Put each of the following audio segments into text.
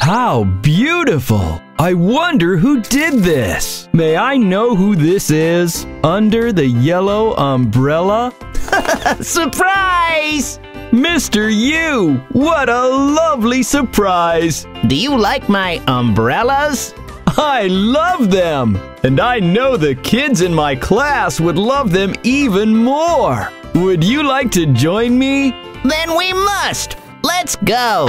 How beautiful! I wonder who did this. May I know who this is? Under the yellow umbrella? Surprise! Mr. Yu, what a lovely surprise! Do you like my umbrellas? I love them! And I know the kids in my class would love them even more! Would you like to join me? Then we must! Let's go!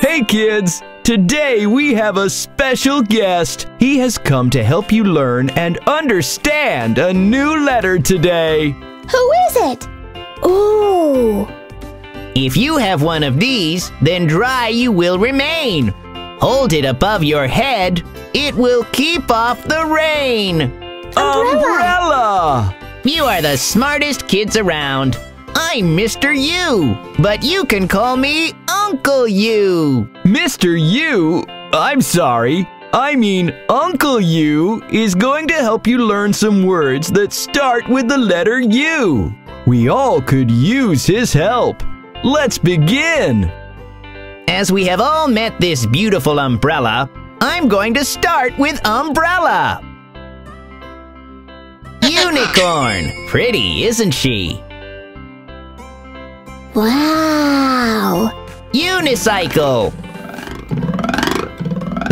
Hey kids! Today we have a special guest. He has come to help you learn and understand a new letter today. Who is it? Ooh. If you have one of these, then dry you will remain. Hold it above your head. It will keep off the rain. Umbrella! You are the smartest kids around. I'm Mr. Yu, but you can call me Uncle Yu. Mr. Yu, I'm sorry. I mean, Uncle Yu is going to help you learn some words that start with the letter U. We all could use his help. Let's begin. As we have all met this beautiful umbrella, I'm going to start with umbrella. Unicorn. Pretty, isn't she? Wow. Unicycle.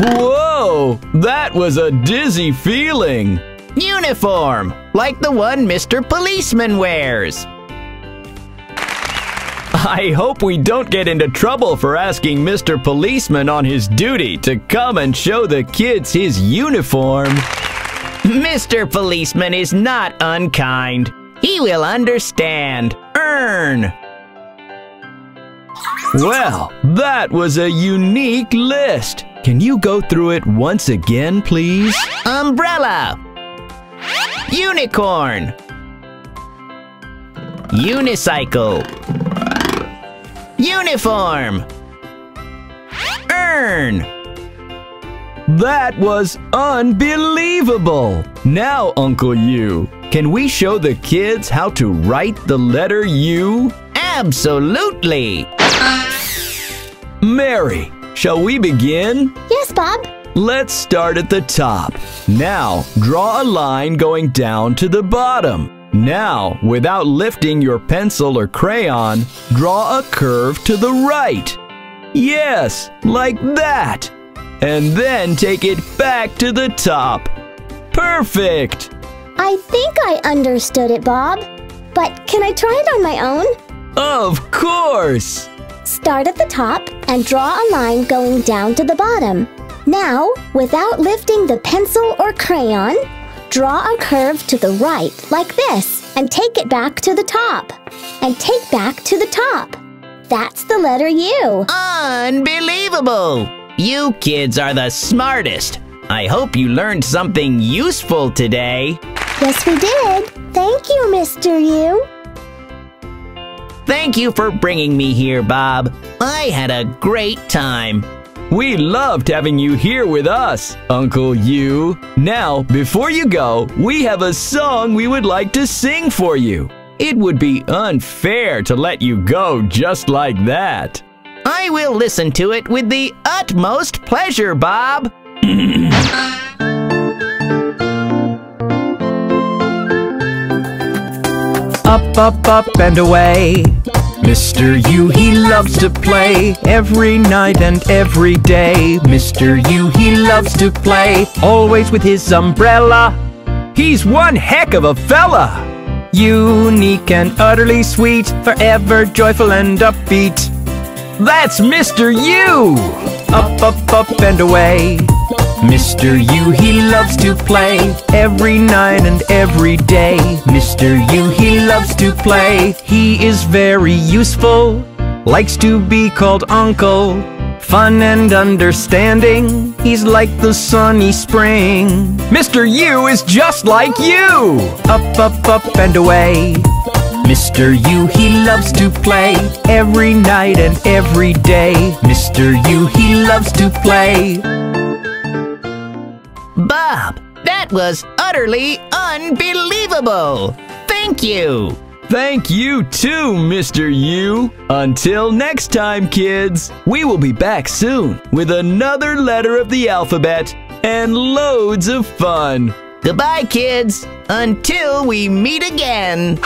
Whoa, that was a dizzy feeling. Uniform, like the one Mr. Policeman wears. I hope we don't get into trouble for asking Mr. Policeman on his duty to come and show the kids his uniform. Mr. Policeman is not unkind. He will understand. Urn. Well, that was a unique list. Can you go through it once again, please? Umbrella. Unicorn. Unicycle. Uniform. Urn. That was unbelievable! Now, Uncle U, can we show the kids how to write the letter U? Absolutely. Mary, shall we begin? Yes, Bob. Let's start at the top. Now, draw a line going down to the bottom. Now, without lifting your pencil or crayon, draw a curve to the right. Yes, like that. And then take it back to the top. Perfect! I think I understood it, Bob. But can I try it on my own? Of course! Start at the top and draw a line going down to the bottom. Now, without lifting the pencil or crayon, draw a curve to the right like this and take it back to the top. And take back to the top. That's the letter U. Unbelievable! You kids are the smartest. I hope you learned something useful today. Yes, we did. Thank you, Mr. Yu. Thank you for bringing me here, Bob. I had a great time. We loved having you here with us, Uncle Yu. Now, before you go, we have a song we would like to sing for you. It would be unfair to let you go just like that. I will listen to it with the utmost pleasure, Bob. Up, up, up and away. Mr. Yu, he loves to play every night and every day. Mr. Yu, he loves to play always with his umbrella. He's one heck of a fella. Unique and utterly sweet, forever joyful and upbeat. That's Mr. Yu! Up, up, up and away. Mr. Yu, he loves to play every night and every day. Mr. Yu, he loves to play. He is very useful, likes to be called uncle. Fun and understanding, he's like the sunny spring. Mr. Yu is just like you! Up, up, up and away. Mr. Yu, he loves to play every night and every day. Mr. Yu, he loves to play. Bob, that was utterly unbelievable. Thank you. Thank you too, Mr. U. Until next time, kids, we will be back soon with another letter of the alphabet and loads of fun. Goodbye, kids. Until we meet again.